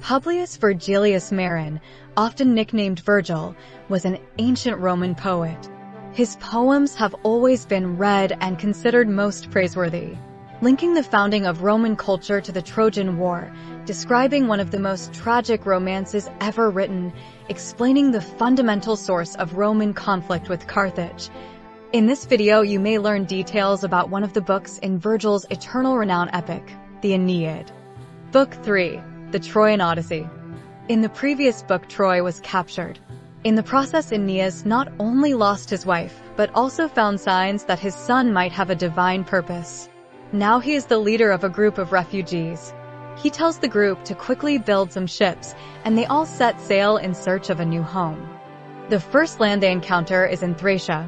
Publius Virgilius Maro, often nicknamed Virgil, was an ancient Roman poet. His poems have always been read and considered most praiseworthy. Linking the founding of Roman culture to the Trojan War, describing one of the most tragic romances ever written, explaining the fundamental source of Roman conflict with Carthage. In this video, you may learn details about one of the books in Virgil's eternal renown epic, the Aeneid. Book 3 the Trojan Odyssey. In the previous book, Troy was captured. In the process, Aeneas not only lost his wife, but also found signs that his son might have a divine purpose. Now he is the leader of a group of refugees. He tells the group to quickly build some ships, and they all set sail in search of a new home. The first land they encounter is in Thracia.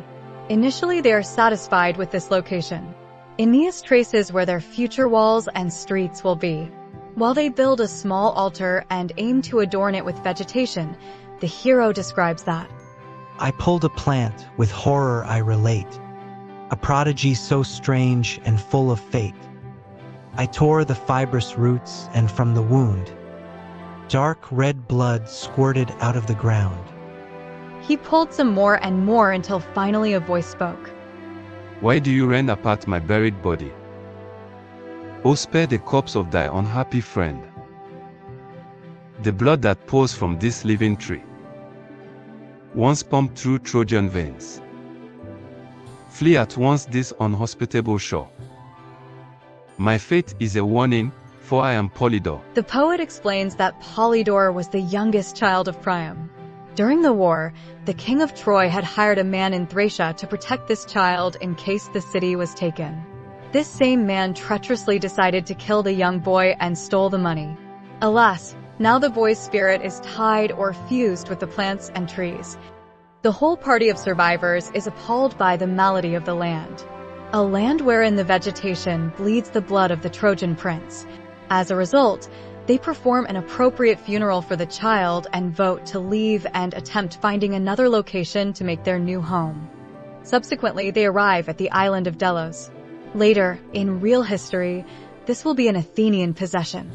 Initially, they are satisfied with this location. Aeneas traces where their future walls and streets will be. While they build a small altar and aim to adorn it with vegetation, the hero describes that. I pulled a plant, with horror I relate, a prodigy so strange and full of fate. I tore the fibrous roots, and from the wound, dark red blood squirted out of the ground. He pulled some more and more until finally a voice spoke. Why do you rend apart my buried body? O spare the corpse of thy unhappy friend. The blood that pours from this living tree, once pumped through Trojan veins. Flee at once this unhospitable shore. My fate is a warning, for I am Polydor. The poet explains that Polydor was the youngest child of Priam. During the war, the king of Troy had hired a man in Thracia to protect this child in case the city was taken. This same man treacherously decided to kill the young boy and stole the money. Alas, now the boy's spirit is tied or fused with the plants and trees. The whole party of survivors is appalled by the malady of the land. A land wherein the vegetation bleeds the blood of the Trojan prince. As a result, they perform an appropriate funeral for the child and vote to leave and attempt finding another location to make their new home. Subsequently, they arrive at the island of Delos. Later, in real history, this will be an Athenian possession.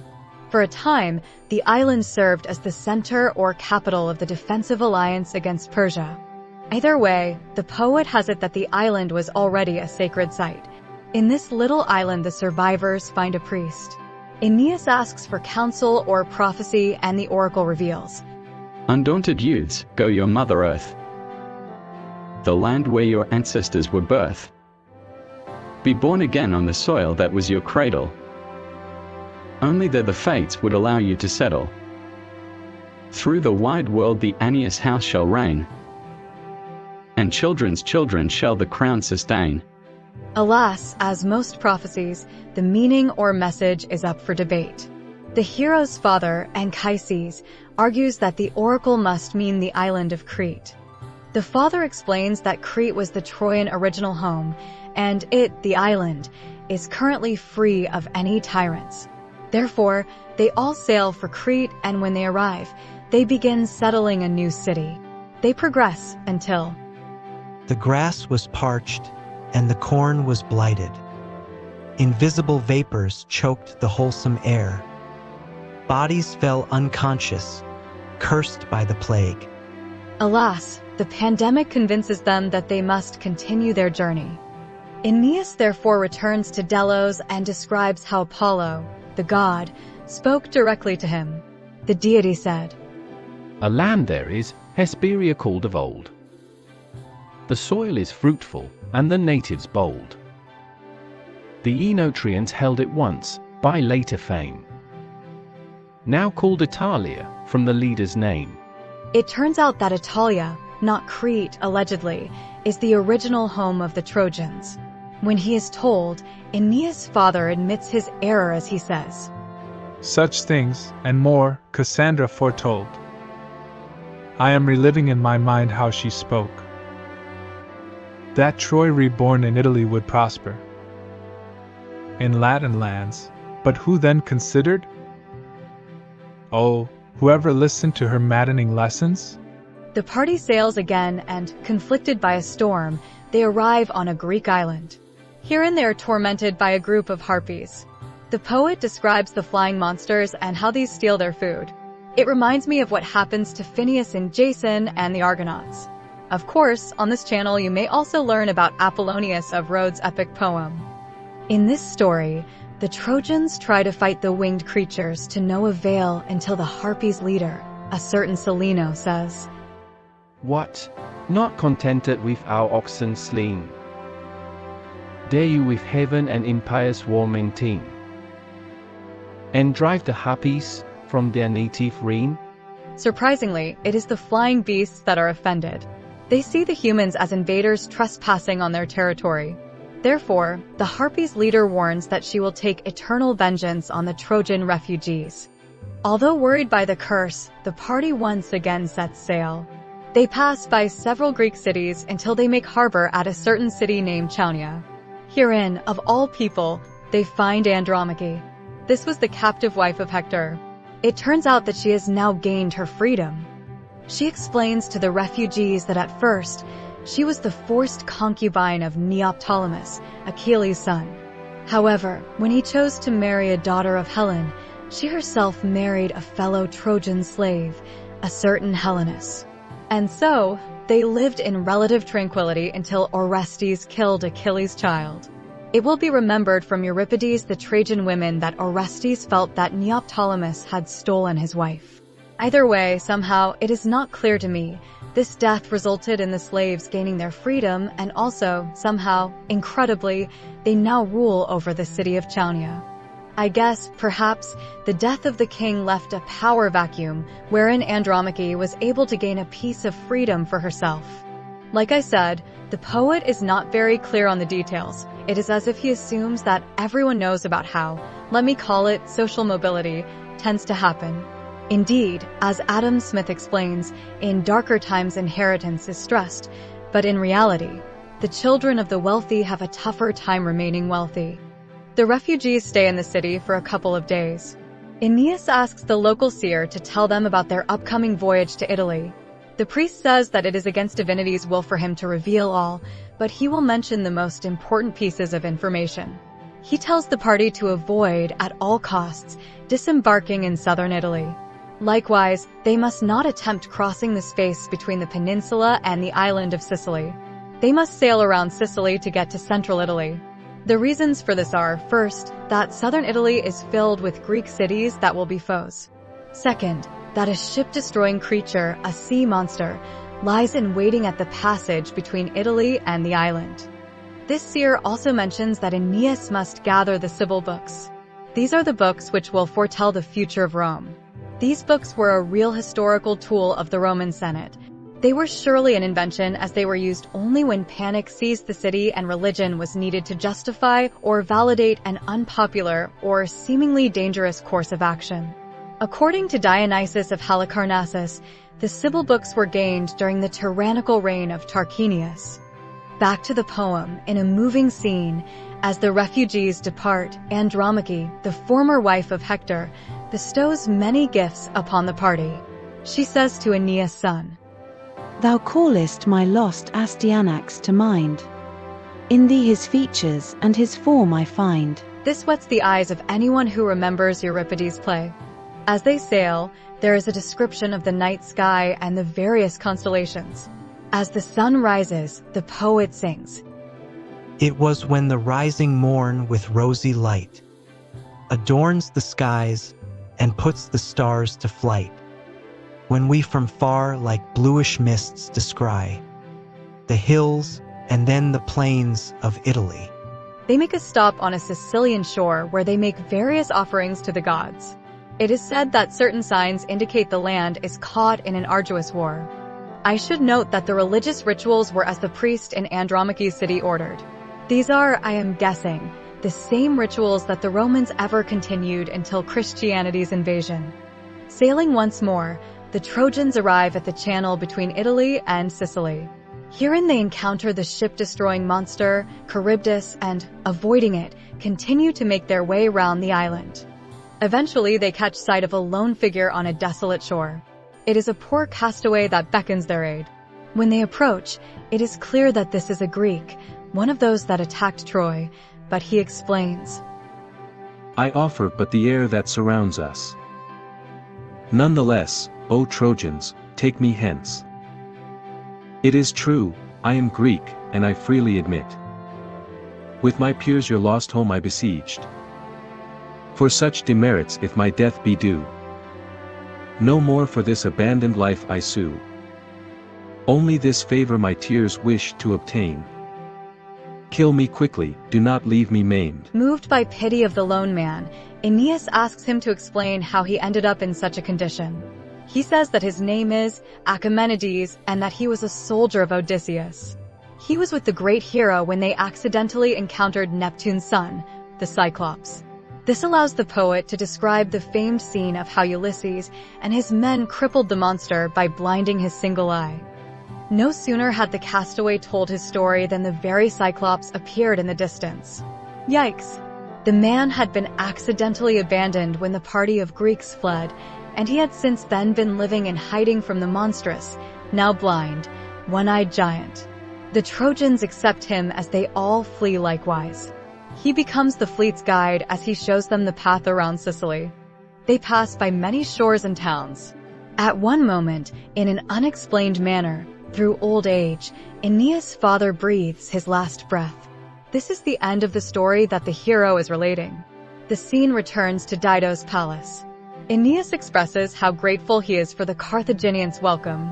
For a time, the island served as the center or capital of the defensive alliance against Persia. Either way, the poet has it that the island was already a sacred site. In this little island, the survivors find a priest. Aeneas asks for counsel or prophecy, and the oracle reveals. Undaunted youths, go your mother earth. The land where your ancestors were birthed be born again on the soil that was your cradle. Only there the fates would allow you to settle. Through the wide world the Aeneas house shall reign, and children's children shall the crown sustain. Alas, as most prophecies, the meaning or message is up for debate. The hero's father, Anchises, argues that the oracle must mean the island of Crete. The father explains that Crete was the Trojan original home and it, the island, is currently free of any tyrants. Therefore, they all sail for Crete and when they arrive, they begin settling a new city. They progress until the grass was parched and the corn was blighted. Invisible vapors choked the wholesome air. Bodies fell unconscious, cursed by the plague. Alas, the pandemic convinces them that they must continue their journey. Aeneas therefore returns to Delos and describes how Apollo, the god, spoke directly to him. The deity said, A land there is, Hesperia called of old. The soil is fruitful, and the natives bold. The Oenotrians held it once, by later fame. Now called Italia, from the leader's name. It turns out that Italia, not Crete allegedly, is the original home of the Trojans. When he is told, Aeneas' father admits his error as he says, Such things, and more, Cassandra foretold. I am reliving in my mind how she spoke. That Troy reborn in Italy would prosper. In Latin lands, but who then considered? Oh, whoever listened to her maddening lessons? The party sails again and, conflicted by a storm, they arrive on a Greek island. Herein they are tormented by a group of harpies. The poet describes the flying monsters and how these steal their food. It reminds me of what happens to Phineas and Jason and the Argonauts. Of course, on this channel you may also learn about Apollonius of Rhodes' epic poem. In this story, the Trojans try to fight the winged creatures to no avail until the Harpies' leader, a certain Celaeno, says, What? Not contented with our oxen slain? Dare you with heaven and impious war maintain? And drive the Harpies from their native reign? Surprisingly, it is the flying beasts that are offended. They see the humans as invaders trespassing on their territory. Therefore, the Harpies' leader warns that she will take eternal vengeance on the Trojan refugees. Although worried by the curse, the party once again sets sail. They pass by several Greek cities until they make harbor at a certain city named Chaonia. Herein, of all people, they find Andromache. This was the captive wife of Hector. It turns out that she has now gained her freedom. She explains to the refugees that at first, she was the forced concubine of Neoptolemus, Achilles' son. However, when he chose to marry a daughter of Helen, she herself married a fellow Trojan slave, a certain Helenus. And so, they lived in relative tranquility until Orestes killed Achilles' child. It will be remembered from Euripides' The Trojan Women that Orestes felt that Neoptolemus had stolen his wife. Either way, somehow, it is not clear to me. This death resulted in the slaves gaining their freedom and also, somehow, incredibly, they now rule over the city of Chaonia. I guess, perhaps, the death of the king left a power vacuum wherein Andromache was able to gain a piece of freedom for herself. Like I said, the poet is not very clear on the details. It is as if he assumes that everyone knows about how, let me call it social mobility, tends to happen. Indeed, as Adam Smith explains, in darker times inheritance is stressed, but in reality, the children of the wealthy have a tougher time remaining wealthy. The refugees stay in the city for a couple of days. Aeneas asks the local seer to tell them about their upcoming voyage to Italy. The priest says that it is against divinity's will for him to reveal all, but he will mention the most important pieces of information. He tells the party to avoid, at all costs, disembarking in southern Italy. Likewise, they must not attempt crossing the space between the peninsula and the island of Sicily. They must sail around Sicily to get to central Italy. The reasons for this are, first, that southern Italy is filled with Greek cities that will be foes. Second, that a ship-destroying creature, a sea monster, lies in waiting at the passage between Italy and the island. This seer also mentions that Aeneas must gather the Sibyl books. These are the books which will foretell the future of Rome. These books were a real historical tool of the Roman Senate, they were surely an invention as they were used only when panic seized the city and religion was needed to justify or validate an unpopular or seemingly dangerous course of action. According to Dionysius of Halicarnassus, the Sibyl books were gained during the tyrannical reign of Tarquinius. Back to the poem, in a moving scene, as the refugees depart, Andromache, the former wife of Hector, bestows many gifts upon the party. She says to Aeneas' son, Thou callest my lost Astyanax to mind. In thee his features and his form I find. This whets the eyes of anyone who remembers Euripides' play. As they sail, there is a description of the night sky and the various constellations. As the sun rises, the poet sings. It was when the rising morn with rosy light adorns the skies and puts the stars to flight when we from far like bluish mists descry the hills and then the plains of Italy. They make a stop on a Sicilian shore where they make various offerings to the gods. It is said that certain signs indicate the land is caught in an arduous war. I should note that the religious rituals were as the priest in Andromache's city ordered. These are, I am guessing, the same rituals that the Romans ever continued until Christianity's invasion. Sailing once more, the Trojans arrive at the channel between Italy and Sicily. Herein they encounter the ship-destroying monster, Charybdis, and, avoiding it, continue to make their way around the island. Eventually, they catch sight of a lone figure on a desolate shore. It is a poor castaway that beckons their aid. When they approach, it is clear that this is a Greek, one of those that attacked Troy, but he explains. I offer but the air that surrounds us. Nonetheless, O Trojans, take me hence. It is true, I am Greek, and I freely admit. With my peers your lost home I besieged. For such demerits if my death be due. No more for this abandoned life I sue. Only this favor my tears wish to obtain. Kill me quickly, do not leave me maimed. Moved by pity of the lone man, Aeneas asks him to explain how he ended up in such a condition. He says that his name is Achaemenides and that he was a soldier of Odysseus. He was with the great hero when they accidentally encountered Neptune's son, the Cyclops. This allows the poet to describe the famed scene of how Ulysses and his men crippled the monster by blinding his single eye. No sooner had the castaway told his story than the very Cyclops appeared in the distance. Yikes! The man had been accidentally abandoned when the party of Greeks fled, and he had since then been living in hiding from the monstrous, now blind, one-eyed giant. The Trojans accept him as they all flee likewise. He becomes the fleet's guide as he shows them the path around Sicily. They pass by many shores and towns. At one moment, in an unexplained manner, through old age, Aeneas' father breathes his last breath. This is the end of the story that the hero is relating. The scene returns to Dido's palace. Aeneas expresses how grateful he is for the Carthaginians' welcome.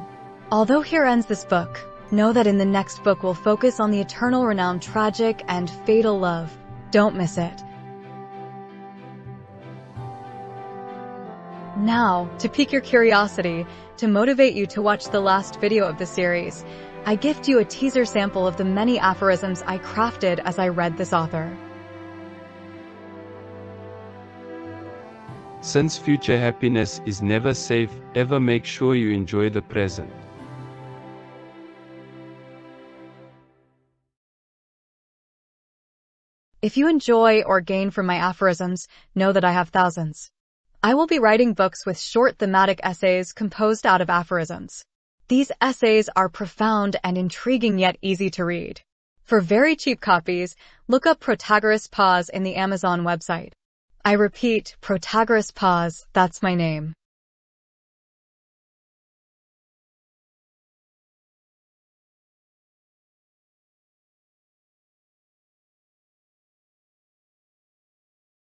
Although here ends this book, know that in the next book we'll focus on the eternal renowned tragic and fatal love. Don't miss it. Now, to pique your curiosity, to motivate you to watch the last video of the series, I gift you a teaser sample of the many aphorisms I crafted as I read this author. Since future happiness is never safe, ever make sure you enjoy the present. If you enjoy or gain from my aphorisms, know that I have thousands. I will be writing books with short thematic essays composed out of aphorisms. These essays are profound and intriguing yet easy to read. For very cheap copies, look up Protagoras Pause in the Amazon website. I repeat, Protagoras Pause, that's my name.